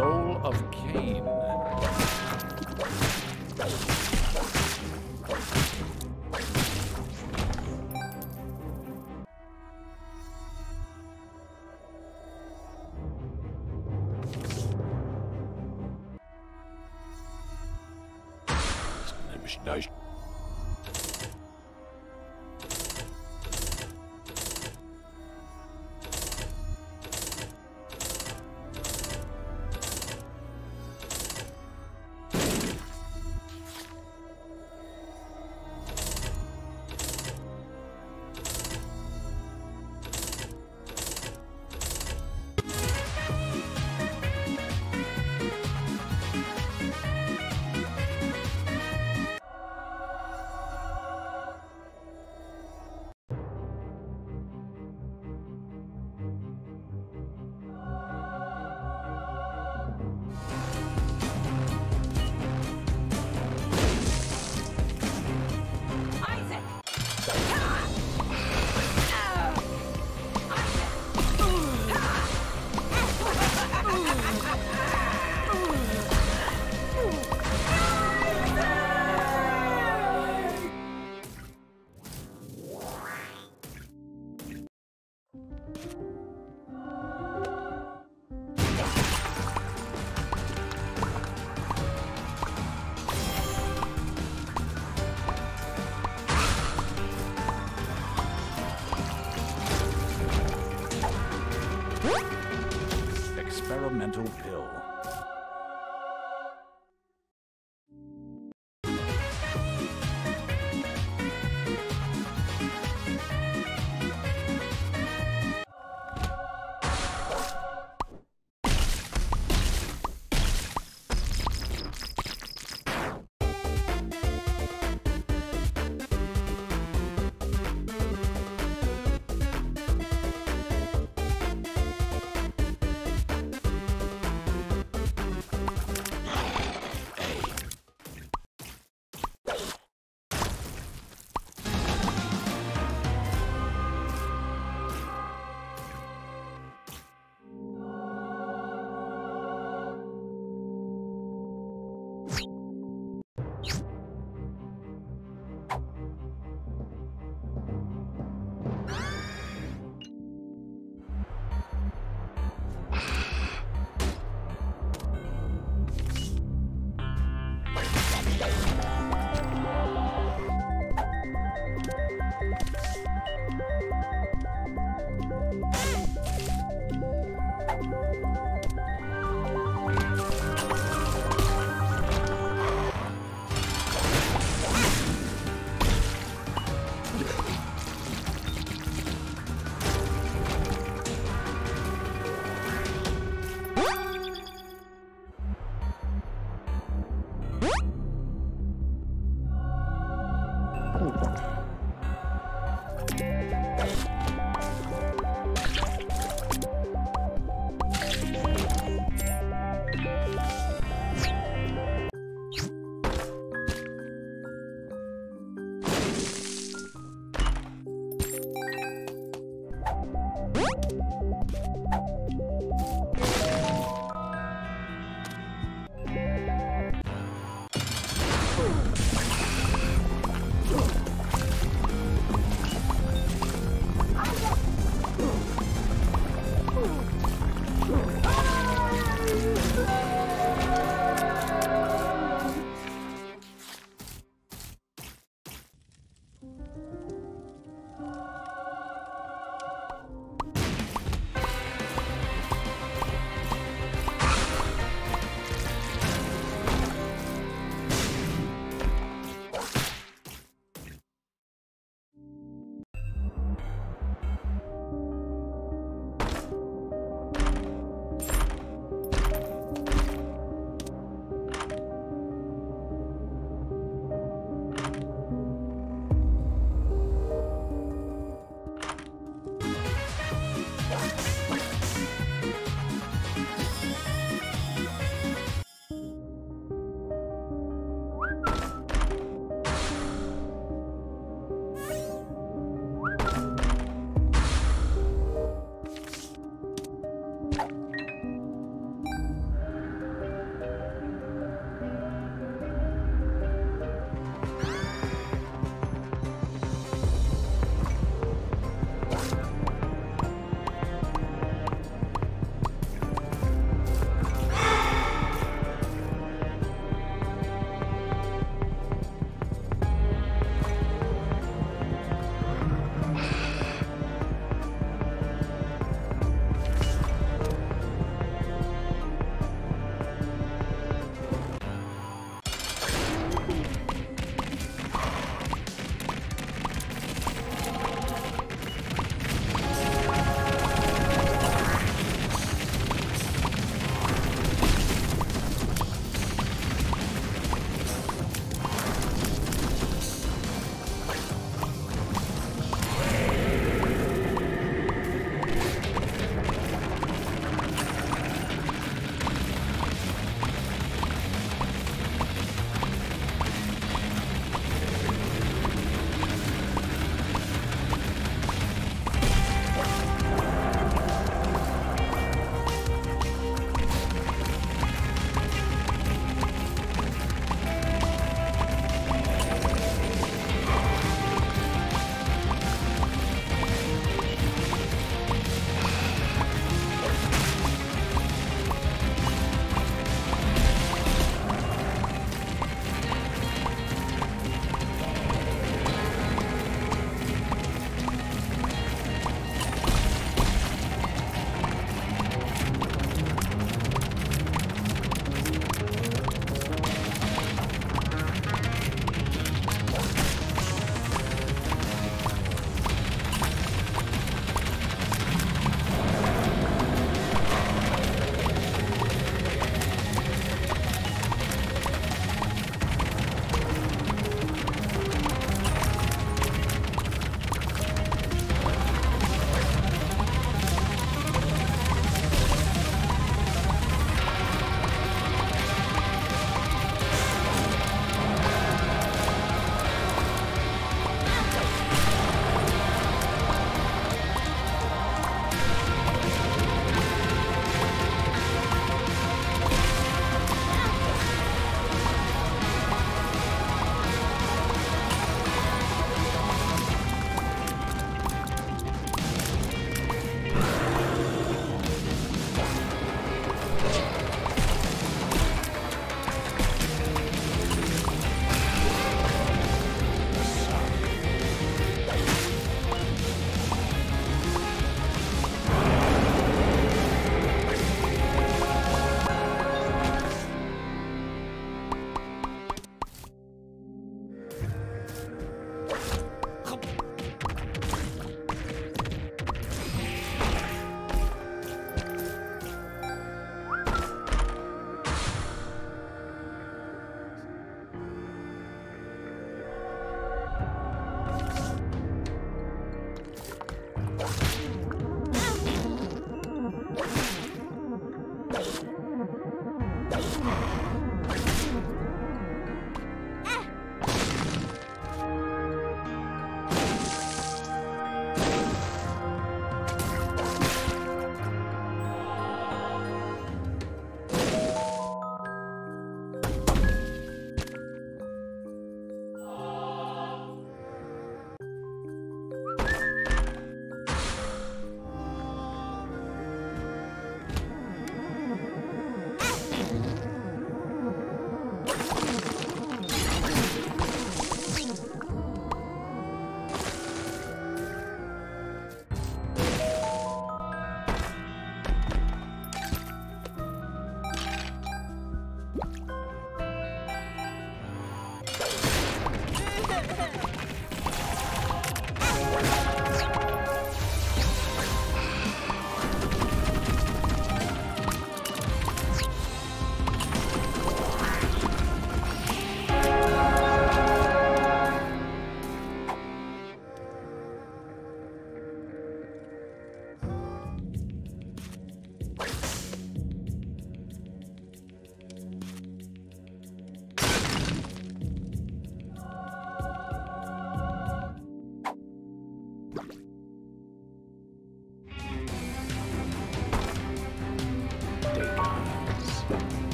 Soul of Cain.